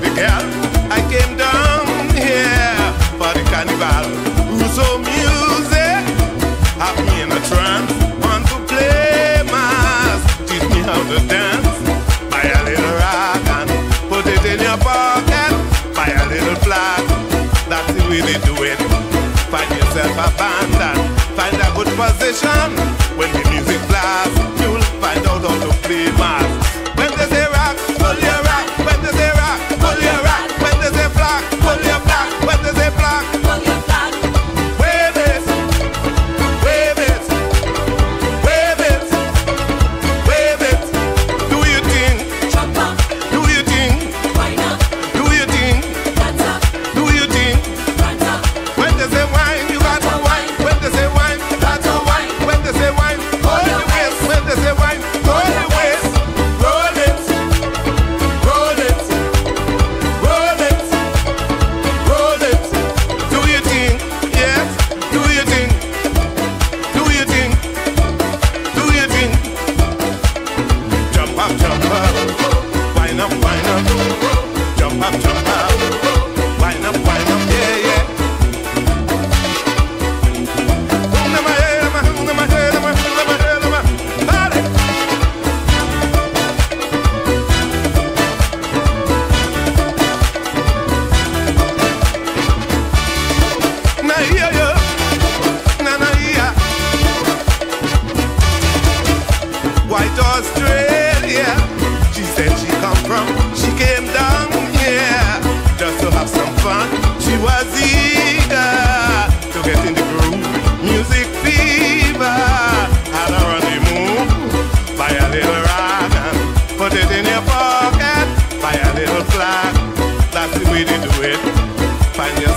pretty girl. I came down here for the carnival. Russo music have me in a trance. Want to play mas, teach me how to dance. Buy a little rag and put it in your pocket. Buy a little flag, that's the way they do it. Find yourself a band and find a good position.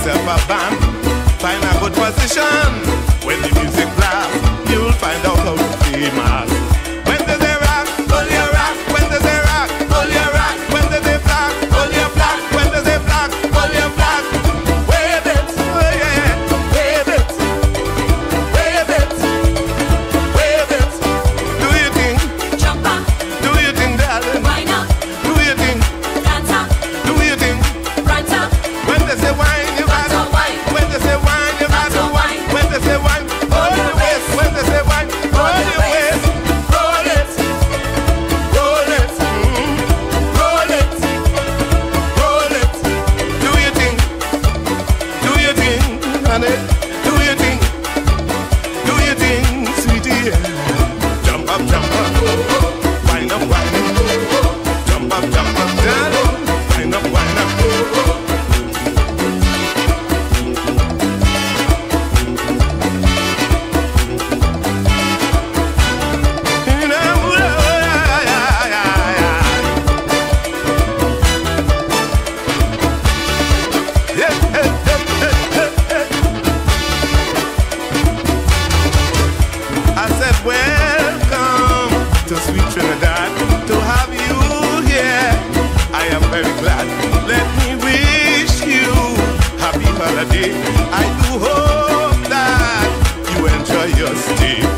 yourself a band. Find a good position. When the music blasts, you'll find out how to be mad. very glad. Let me wish you happy holiday. I do hope that you enjoy your stay.